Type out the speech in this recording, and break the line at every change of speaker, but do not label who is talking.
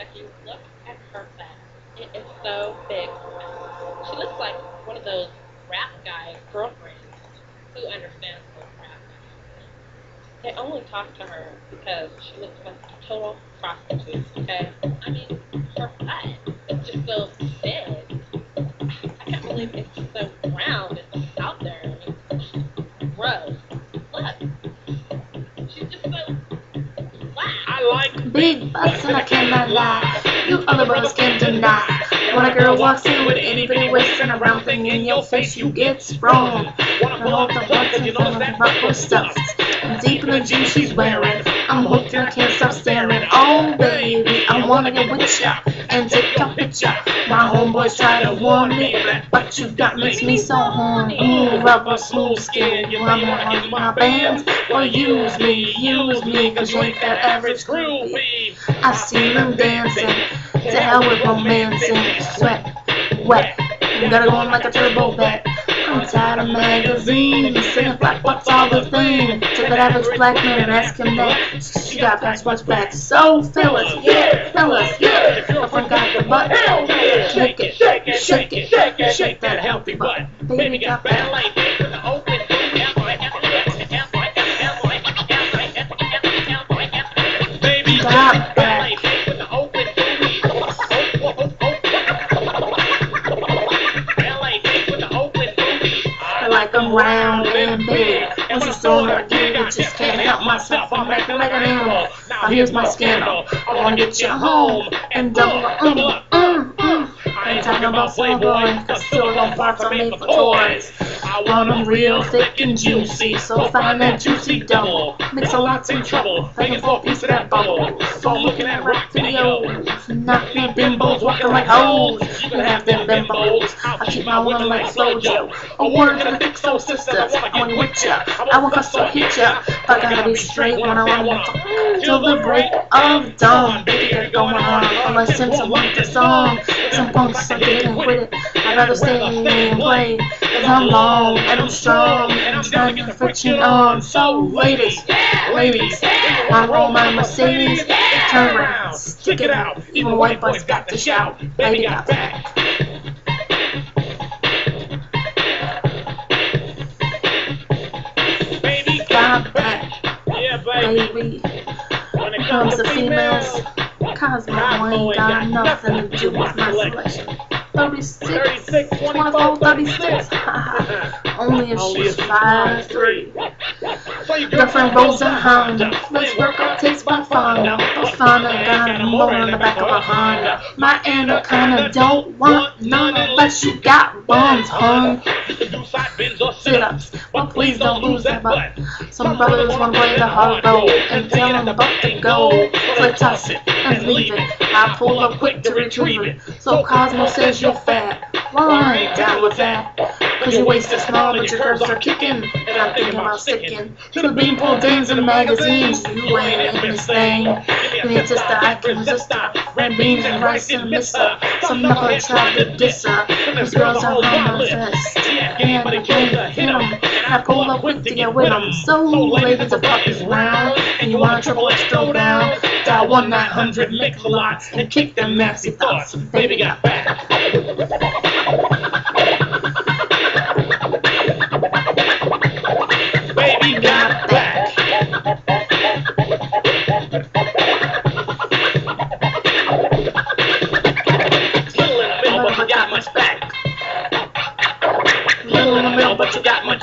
Becky, look at her back. It is so big. She looks like one of those rap guy girlfriends who understands those rap. They only talk to her because she looks like a total prostitute, okay? I mean, her butt is just so big.
Like
Big butts and I cannot lie. You other brothers can deny. When a girl walks in with anybody pretty around thing in your face, you get sprung.
Wanna
the butts and feel like buckle stuffed. Deep in the jeans she's wearing. I'm hooked and I can't stop staring. Oh baby, wanna get with ya and take your picture. My homeboys try to warn me, but you got makes me so horny. Ooh, rubber smooth skin, you wanna my bands? Well, use me, use me, cause you ain't that average groupie. I've seen them dancing, to hell with romancing, sweat, wet, you gotta go on like a turbo 'vette. I'm tired of magazines, singing black butts all the thing. To that average black man and ask him that. She got passports back. So fellas, yeah, fellas, yeah. If your friend got the butt,
Hell yeah!
shake it,
shake it,
shake it,
shake it,
shake that healthy butt. Baby got bad
Baby
I them round and big. You saw her again, I just can't help myself. I'm acting like an animal. Now here's my scandal. I wanna get you home and double mm, mm, mm. I ain't talking about Playboy, cause silicone parts are made for toys. I want them real thick and juicy, so find that juicy double. Mix a lot's in trouble, begging for a piece of that bubble. So I'm looking at rock videos, not me bimbos walking like hoes. You can have them bimbos. I keep my woman like Flojo. A word to the thick sisters. I wanna with ya. I won't cuss or hit ya. But I gotta be straight when I want to. talk Till the break of dawn. Baby, going on. Unless Simpson want the song. Some punks are getting with it. I'd rather stay and play. Cause I'm long and I'm strong. And I'm trying to get the friction oh, on. So, ladies, ladies, wanna roll my Mercedes? Turn around, stick it out. Even white boys got to shout. Baby got back.
Baby
Got back,
Yeah, baby.
baby.
When it
Comes to females, Cosmo ain't got nothing to do with my selection. 36,
36,
24, 36. Only if she's 5'3. Girlfriend rolls a Honda. Let's work out takes my Fonda. Fonda got a motor in the back of a Honda. My anaconda don't want none unless you got buns, hun.
do side bends or
Sit ups, but please don't lose that butt. Some brothers wanna play the hard road and tell them about to go. So they toss it and leave it. I pull up quick to retrieve it. So Cosmo says you're fat. Well, I ain't down with that. Cause your waist is small, but your curves are kicking. And I'm thinking about sticking to the beanpole dames and magazines. You ain't in this thing. You ain't just a I can resist her. Red beans and rice and mister. Some knuckle tried to diss her. These girls are harmless. And I came to hit 'em. I pull up quick to get with with 'em. So, ladies, the fuck is round. And you want a triple X throw down? Dial 1 900 make a lot and kick them nasty thoughts. Baby got back.
Got much back. Little in the middle, but you got much